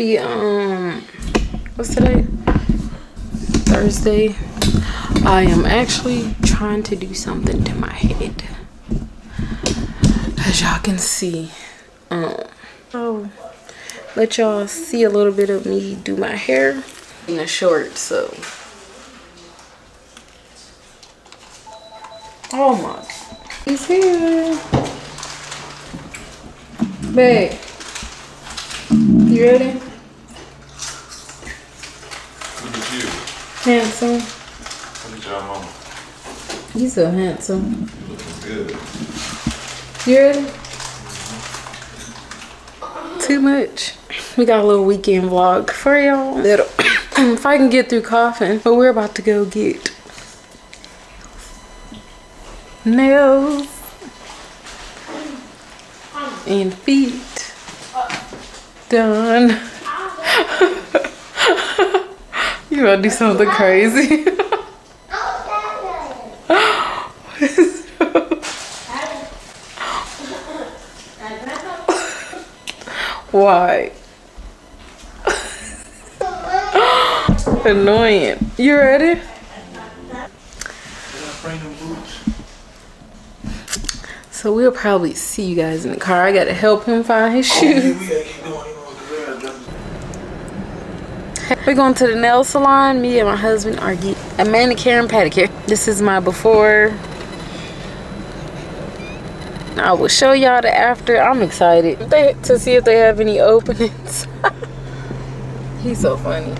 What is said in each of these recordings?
Happy, um, what's today? Thursday. I am actually trying to do something to my head. As y'all can see. Um, oh, let y'all see a little bit of me do my hair in a short, so. Oh my, he's here. Babe, you ready? Look at you. Handsome. Look at y'all mama. You so handsome. Looking good. You ready? Too much. We got a little weekend vlog for y'all. Little. Um, if I can get through coughing, but we're about to go get nails and feet done. You about to do something crazy. Why? Annoying. You ready? So we'll probably see you guys in the car. I gotta help him find his shoes. We're going to the nail salon. Me and my husband are getting a manicure and pedicure. This is my before. I will show y'all the after. I'm excited they, to see if they have any openings. He's so funny.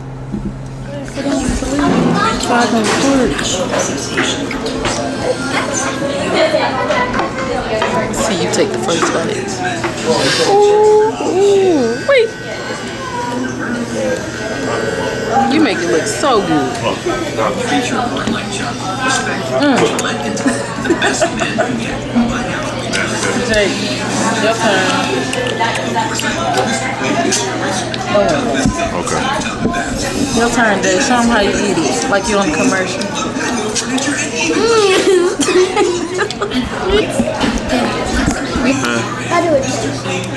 See you take the first bite. Ooh, ooh, wait. You make it look so good. Jake, your turn. Okay. Your turn, Jay. Show them how you eat it, like you on the commercial.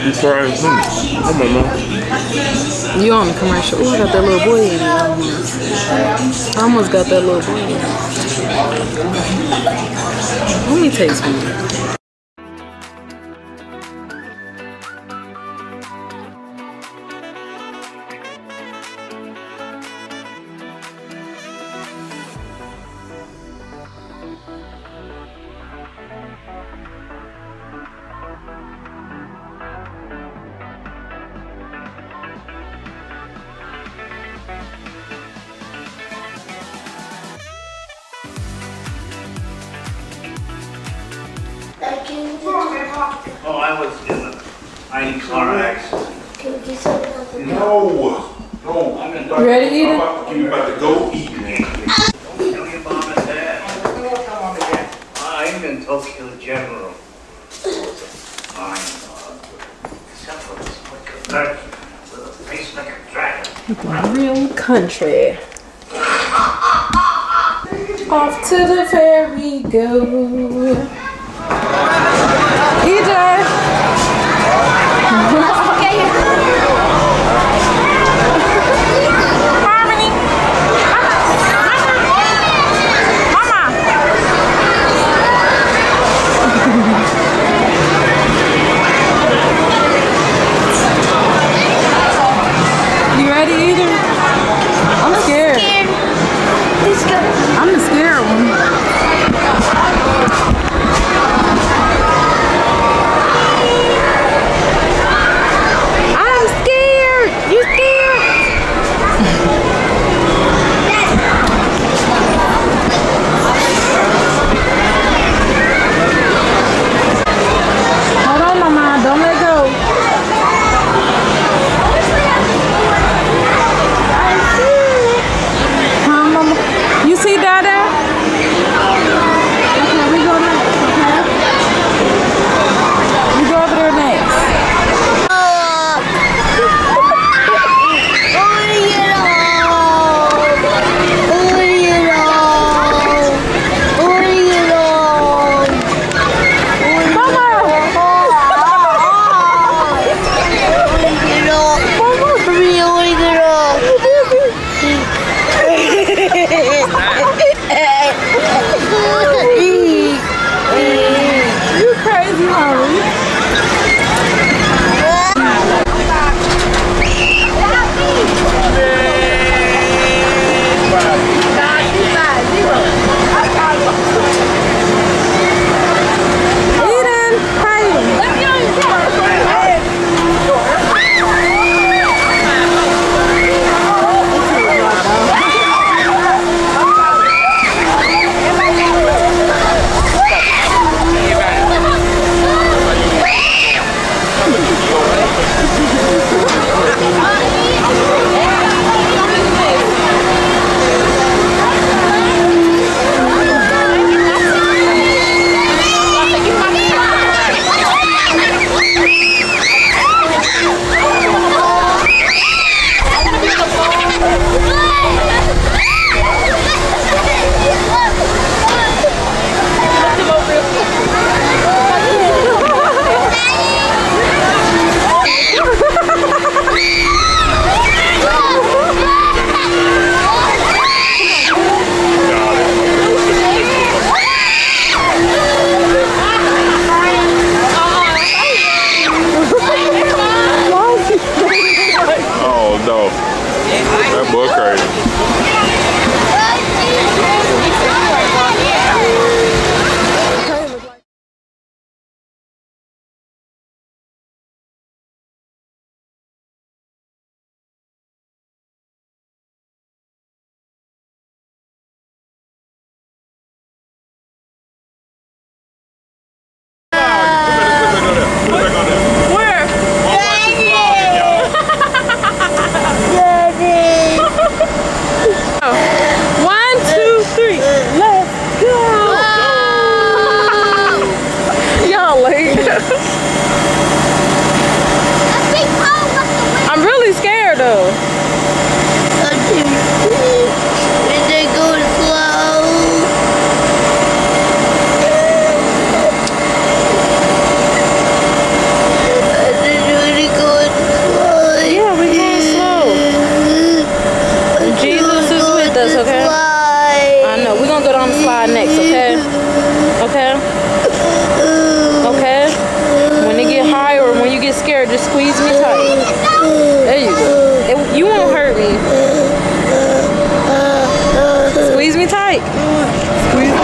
You trying something? Come on, man. You on the commercial. Ooh, I got that little boy in it. I almost got that little boy in it. Let me taste one. Oh, I was in a tiny car accident. No. No. I'm in ready to eat I'm about to, you about to go eat, man. Tell your mom and dad. I'm in Tokyo General. Fine. uh, Except for this wicked nurse with a pacemaker dragon. Real country. Off to the fair we go. EJ. We're gonna go down the slide next, okay? Okay? Okay? When it get high or when you get scared, just squeeze me tight. There you go. It, you won't hurt me. Squeeze me tight. Squeeze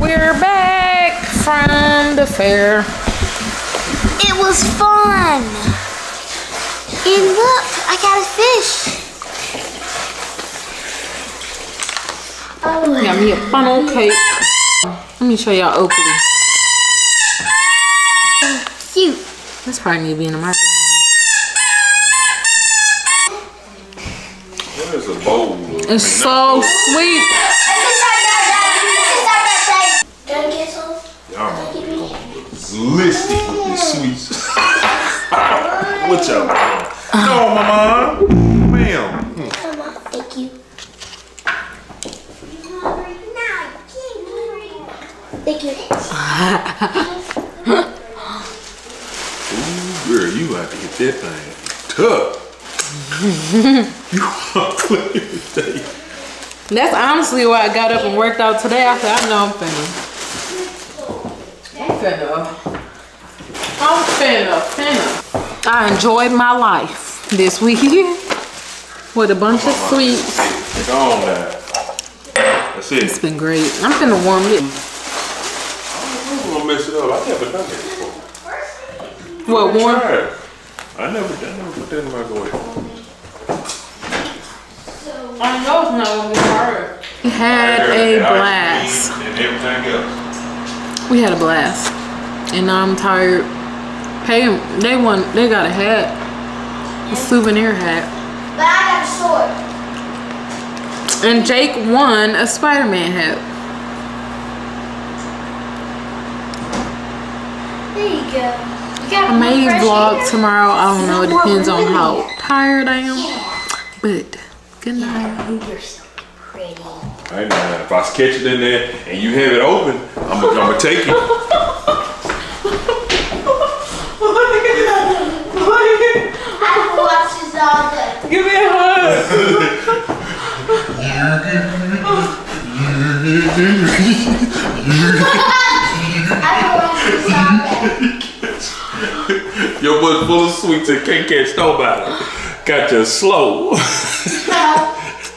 We're back from the fair. It was fun. And look, I got a fish. Oh, Got me a funnel cake. Let me show y'all Oakley. cute. This probably need to be in the market. What is a bowl? It's so sweet. Don't get some. Y'all ballistic with these sweets. what y'all want? No, mama. Ma'am. Come on, thank you. Thank you. Ooh, girl, you have to hit that thing tough. you want to today. That's honestly why I got up and worked out today. I said, I know I'm finna. I'm finna. Oh, I'm finna, finna. I enjoyed my life this weekend with a bunch of sweets. Go on now. That's it. It's been great. I'm finna warm it. I'm gonna mess it up. I never done that before. What, warm? I never, I never put that in my microwave. I know it's not gonna be hard. Had a blast. And everything else. We had a blast. And now I'm tired. Pay 'em- They won. They got a hat. A souvenir hat. But I got a sword. And Jake won a Spider-Man hat. There you go. You got I may fresh vlog hair? tomorrow. I don't know. It depends on how tired I am. But good night. You're so pretty. Hey man, if I catch it in there and you have it open, I'm gonna, I'm gonna take it. I can watch this all day. Give me a hug. I can watch this all day. Your butt full of sweets and can't catch nobody. Got you slow.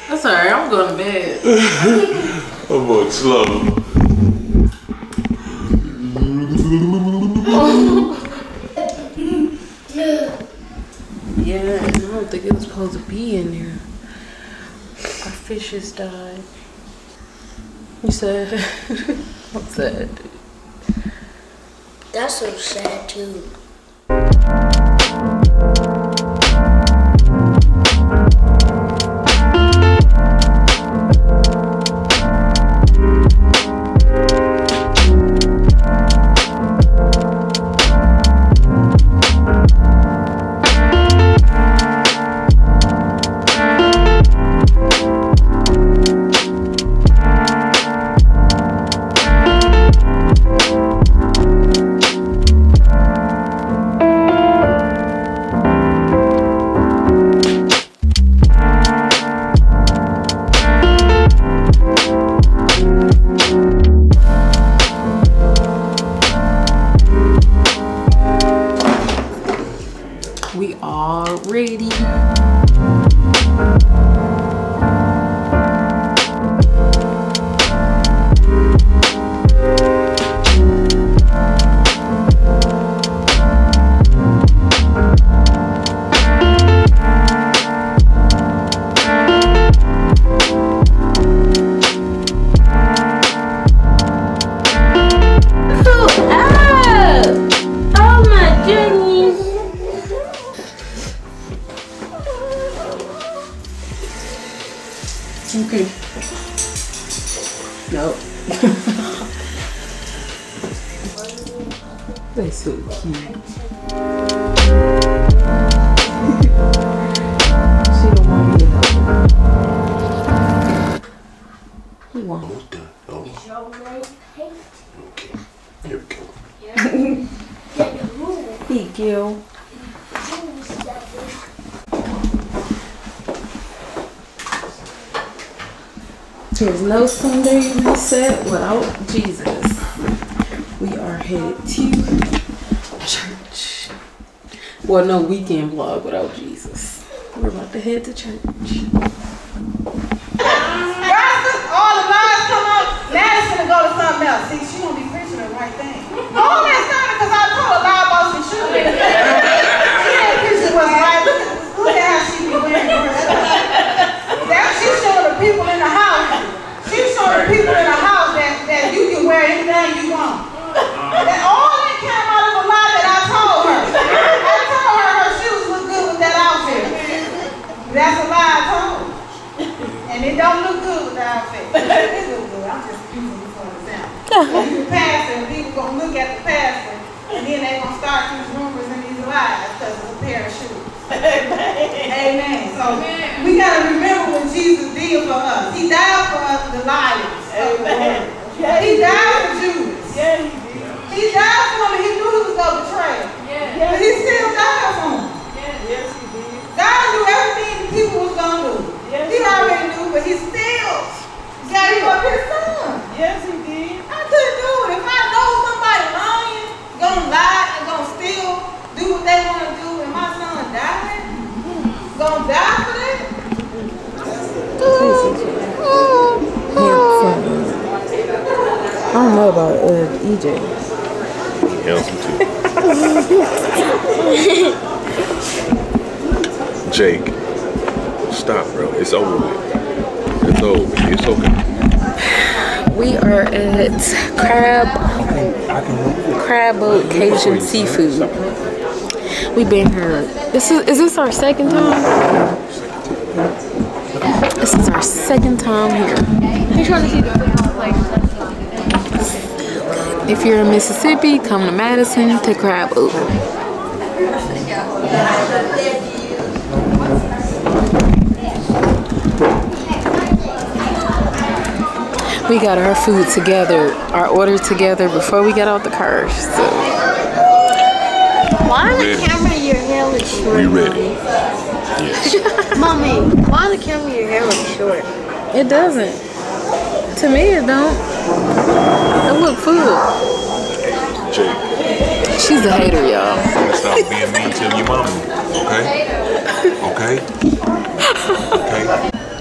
That's alright. I'm going to bed. I'm going slow. Yeah, I don't think it was supposed to be in there. Our fishes died. You said, I'm sad. That's so sad too. No Sunday reset without Jesus. We are headed to church. Well, no weekend vlog without Jesus. We're about to head to church. all the lines come up. Now it's gonna go to something else. See, our faith. It look good. I'm just using it for an example. If you pastor, and people gonna look at the pastor, and then they gonna start these rumors and these lies because of a pair of shoes. Amen. So we gotta remember what Jesus did for us. He died for us, the liars of the world. He died for Judas. Yeah, he did. He died for him. and He knew he was gonna betray him. But he still died for him. Yes, he did. God knew everything the people was gonna do. Yes, He already knew, but he still gave up his son. Yes, he did. I couldn't do it. If I know somebody lying, gonna lie, and gonna still do what they wanna do, and my son died, gonna die for that? I don't know about uh, EJ. Handsome too. Jake, stop, bro. It's over with. It's over. It's okay. We are at Crab Crab Boat Cajun Seafood. We've been here. This is is this our second time? This is our second time here. You're trying to see the football players. If you're in Mississippi, come to Madison to Crab Boat. We got our food together, our order together before we got out the car. So Why on the camera your hair looks short? We ready. Yes. Mommy, why on the camera your hair looks short? it doesn't. To me, it don't. It look full. Jake, She's a hater, y'all. stop being mean to your mama. Okay? Okay? Okay?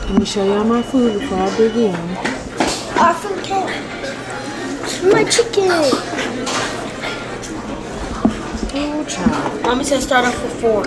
Let me show y'all my food before I begin. Awesome cat. My chicken. Oh, child. Mommy said start off with four.